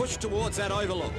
push towards that overlook.